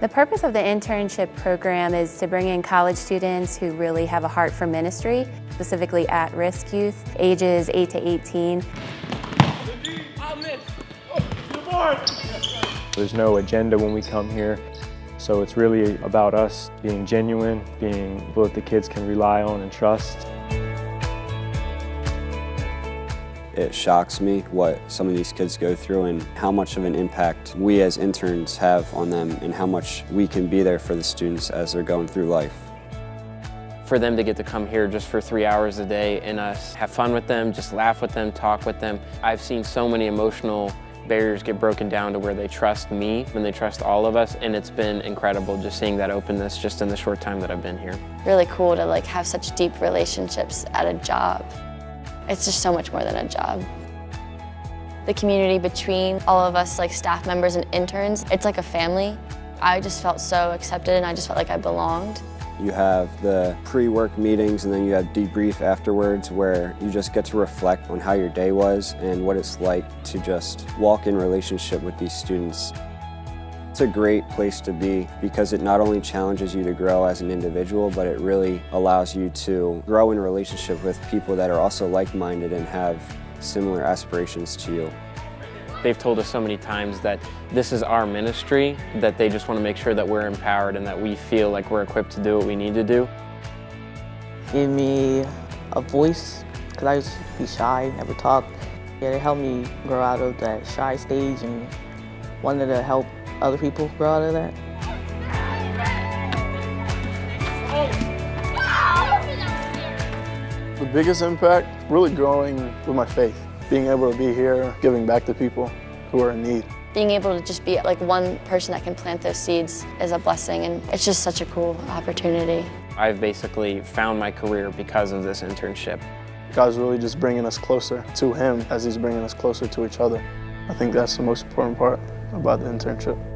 The purpose of the internship program is to bring in college students who really have a heart for ministry, specifically at-risk youth, ages 8 to 18. There's no agenda when we come here, so it's really about us being genuine, being what the kids can rely on and trust. It shocks me what some of these kids go through and how much of an impact we as interns have on them and how much we can be there for the students as they're going through life. For them to get to come here just for three hours a day and us have fun with them, just laugh with them, talk with them. I've seen so many emotional barriers get broken down to where they trust me and they trust all of us and it's been incredible just seeing that openness just in the short time that I've been here. Really cool to like have such deep relationships at a job. It's just so much more than a job. The community between all of us like staff members and interns, it's like a family. I just felt so accepted and I just felt like I belonged. You have the pre-work meetings and then you have debrief afterwards where you just get to reflect on how your day was and what it's like to just walk in relationship with these students. It's a great place to be because it not only challenges you to grow as an individual, but it really allows you to grow in relationship with people that are also like-minded and have similar aspirations to you. They've told us so many times that this is our ministry, that they just want to make sure that we're empowered and that we feel like we're equipped to do what we need to do. Give me a voice, because I used to be shy, never talk. Yeah, it helped me grow out of that shy stage and wanted to help other people grow out of that. The biggest impact, really growing with my faith. Being able to be here, giving back to people who are in need. Being able to just be like one person that can plant those seeds is a blessing and it's just such a cool opportunity. I've basically found my career because of this internship. God's really just bringing us closer to Him as He's bringing us closer to each other. I think that's the most important part about the internship.